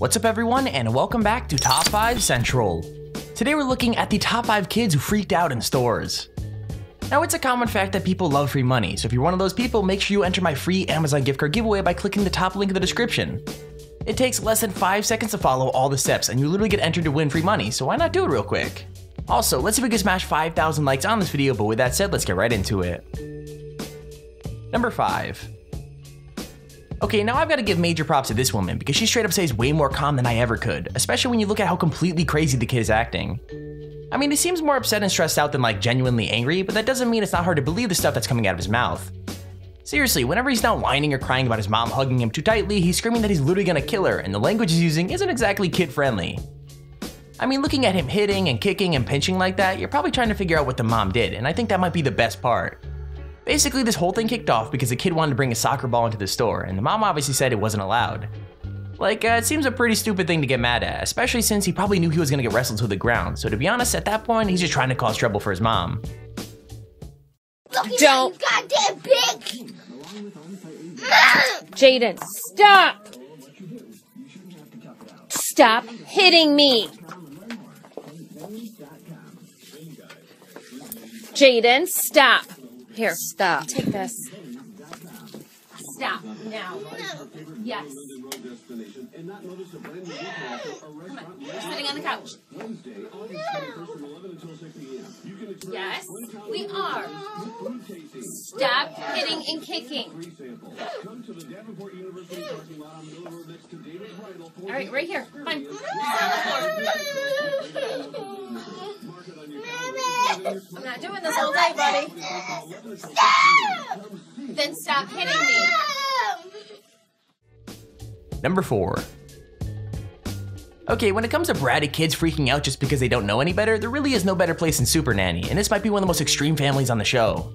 What's up everyone and welcome back to Top 5 Central. Today we're looking at the top 5 kids who freaked out in stores. Now it's a common fact that people love free money, so if you're one of those people, make sure you enter my free Amazon gift card giveaway by clicking the top link in the description. It takes less than 5 seconds to follow all the steps and you literally get entered to win free money, so why not do it real quick? Also, let's see if we can smash 5,000 likes on this video, but with that said, let's get right into it. Number 5. Okay, now I've got to give major props to this woman because she straight up stays way more calm than I ever could, especially when you look at how completely crazy the kid is acting. I mean, he seems more upset and stressed out than like genuinely angry, but that doesn't mean it's not hard to believe the stuff that's coming out of his mouth. Seriously, whenever he's not whining or crying about his mom hugging him too tightly, he's screaming that he's literally gonna kill her, and the language he's using isn't exactly kid friendly. I mean, looking at him hitting and kicking and pinching like that, you're probably trying to figure out what the mom did, and I think that might be the best part. Basically, this whole thing kicked off because the kid wanted to bring a soccer ball into the store, and the mom obviously said it wasn't allowed. Like, uh, it seems a pretty stupid thing to get mad at, especially since he probably knew he was gonna get wrestled to the ground, so to be honest, at that point, he's just trying to cause trouble for his mom. Don't. Goddamn big. Jaden, stop! Stop hitting me! Jaden, stop! Here, Stop. take this. Stop now. Yes. Come on, you're sitting on the couch. Yes, we are. Stop hitting and kicking. All right, right here. Fine. Not doing this all day, buddy. Then stop hitting me. Number 4. Okay, when it comes to bratty kids freaking out just because they don't know any better, there really is no better place than Super Nanny, and this might be one of the most extreme families on the show.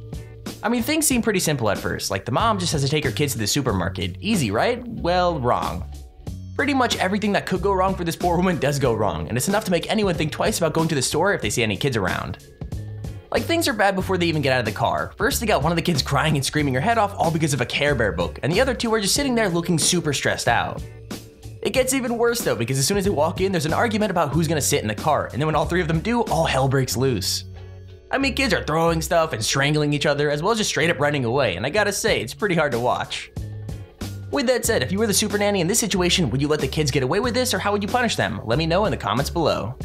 I mean, things seem pretty simple at first, like the mom just has to take her kids to the supermarket. Easy, right? Well, wrong. Pretty much everything that could go wrong for this poor woman does go wrong, and it's enough to make anyone think twice about going to the store if they see any kids around. Like things are bad before they even get out of the car. First they got one of the kids crying and screaming her head off all because of a Care Bear book, and the other two are just sitting there looking super stressed out. It gets even worse though because as soon as they walk in, there's an argument about who's gonna sit in the car, and then when all three of them do, all hell breaks loose. I mean, kids are throwing stuff and strangling each other as well as just straight up running away, and I gotta say, it's pretty hard to watch. With that said, if you were the super nanny in this situation, would you let the kids get away with this or how would you punish them? Let me know in the comments below.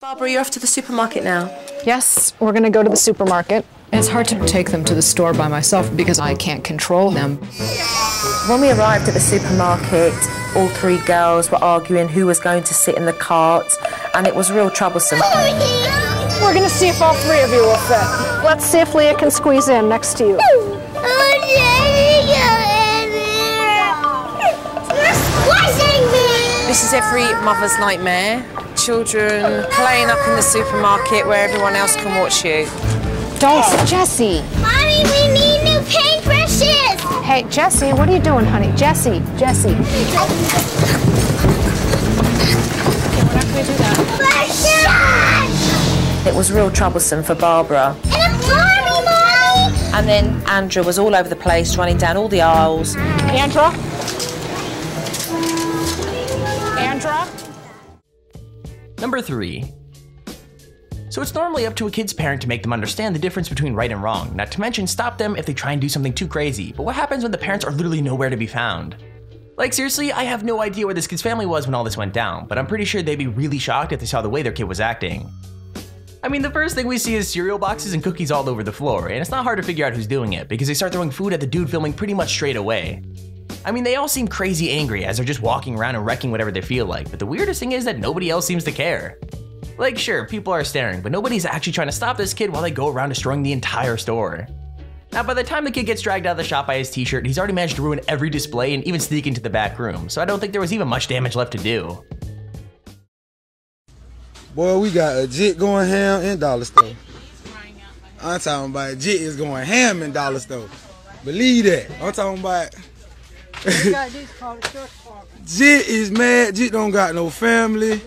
Barbara, you're off to the supermarket now. Yes, we're gonna go to the supermarket. It's hard to take them to the store by myself because I can't control them. When we arrived at the supermarket, all three girls were arguing who was going to sit in the cart, and it was real troublesome. We're gonna see if all three of you will fit. Let's see if Leah can squeeze in next to you. Oh Lady Squeezing! This is every mother's nightmare. Children playing up in the supermarket where everyone else can watch you. Don't, Jesse. Mommy, we need new paintbrushes. Hey, Jesse, what are you doing, honey? Jesse, Jesse. Brushes. It was real troublesome for Barbara. And a Barbie, Mommy. And then Andrew was all over the place, running down all the aisles. Andra? Number 3. So it's normally up to a kid's parent to make them understand the difference between right and wrong, not to mention stop them if they try and do something too crazy, but what happens when the parents are literally nowhere to be found? Like seriously, I have no idea where this kid's family was when all this went down, but I'm pretty sure they'd be really shocked if they saw the way their kid was acting. I mean, the first thing we see is cereal boxes and cookies all over the floor, and it's not hard to figure out who's doing it, because they start throwing food at the dude filming pretty much straight away. I mean, they all seem crazy angry as they're just walking around and wrecking whatever they feel like, but the weirdest thing is that nobody else seems to care. Like, sure, people are staring, but nobody's actually trying to stop this kid while they go around destroying the entire store. Now, by the time the kid gets dragged out of the shop by his t-shirt, he's already managed to ruin every display and even sneak into the back room, so I don't think there was even much damage left to do. Boy, we got a jit going ham in Dollar Store. I'm talking about a jit is going ham in Dollar Store. Believe that. I'm talking about. Jit is mad. Jit don't got no family.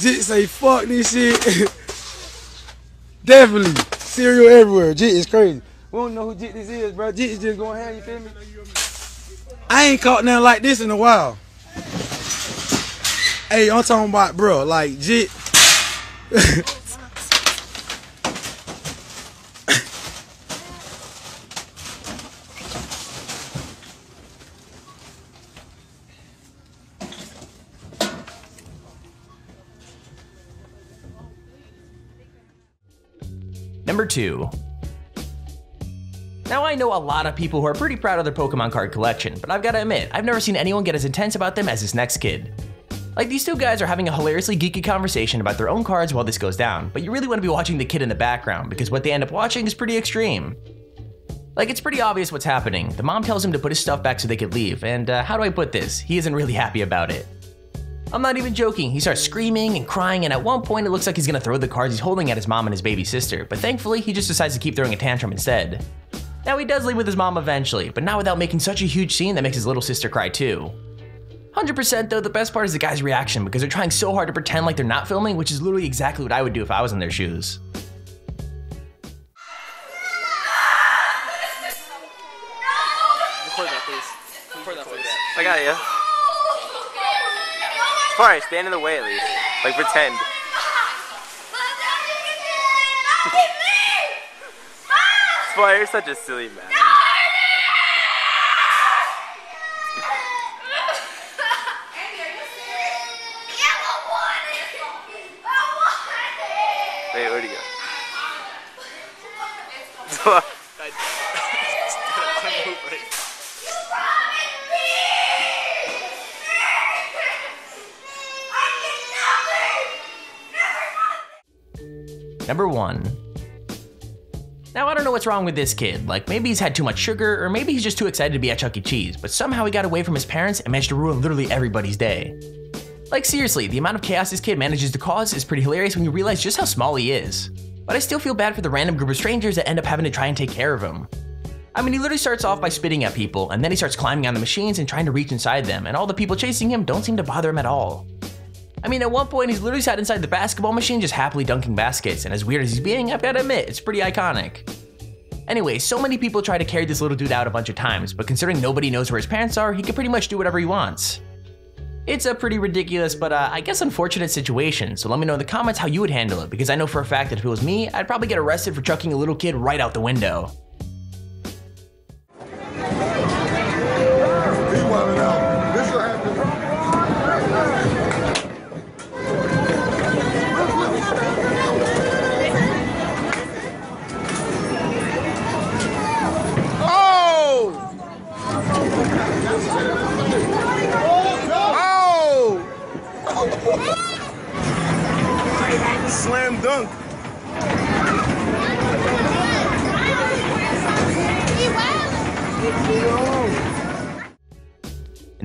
Jit say fuck this shit. Definitely. Cereal everywhere. Jit is crazy. We don't know who Jit this is, bro. Jit is just going ham, you feel me? I ain't caught nothing like this in a while. Hey, I'm talking about, bro, like, Jit. Number 2. Now I know a lot of people who are pretty proud of their Pokemon card collection, but I've gotta admit, I've never seen anyone get as intense about them as this next kid. Like these two guys are having a hilariously geeky conversation about their own cards while this goes down, but you really want to be watching the kid in the background because what they end up watching is pretty extreme. Like it's pretty obvious what's happening. The mom tells him to put his stuff back so they could leave, and uh, how do I put this? He isn't really happy about it. I'm not even joking, he starts screaming and crying, and at one point it looks like he's gonna throw the cards he's holding at his mom and his baby sister, but thankfully he just decides to keep throwing a tantrum instead. Now he does leave with his mom eventually, but not without making such a huge scene that makes his little sister cry too. 100% though, the best part is the guy's reaction because they're trying so hard to pretend like they're not filming, which is literally exactly what I would do if I was in their shoes. Record that, please. Record that, please. I got you. Fine. Stand in the way at least. Like pretend. Spy, you're such a silly man. Wait, where'd he go? Number 1. Now I don't know what's wrong with this kid, like maybe he's had too much sugar, or maybe he's just too excited to be at Chuck E. Cheese, but somehow he got away from his parents and managed to ruin literally everybody's day. Like seriously, the amount of chaos this kid manages to cause is pretty hilarious when you realize just how small he is. But I still feel bad for the random group of strangers that end up having to try and take care of him. I mean, he literally starts off by spitting at people, and then he starts climbing on the machines and trying to reach inside them, and all the people chasing him don't seem to bother him at all. I mean, at one point, he's literally sat inside the basketball machine just happily dunking baskets, and as weird as he's being, I've gotta admit, it's pretty iconic. Anyway, so many people try to carry this little dude out a bunch of times, but considering nobody knows where his parents are, he can pretty much do whatever he wants. It's a pretty ridiculous, but uh, I guess unfortunate situation, so let me know in the comments how you would handle it, because I know for a fact that if it was me, I'd probably get arrested for chucking a little kid right out the window.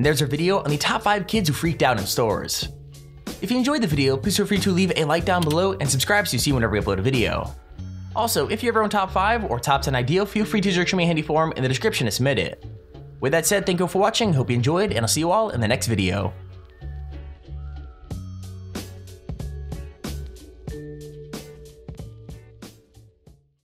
And there's our video on the top 5 kids who freaked out in stores. If you enjoyed the video, please feel free to leave a like down below and subscribe so you see whenever we upload a video. Also, if you have your own top 5 or top 10 ideal, feel free to search me a handy form in the description to submit it. With that said, thank you for watching, hope you enjoyed, and I'll see you all in the next video.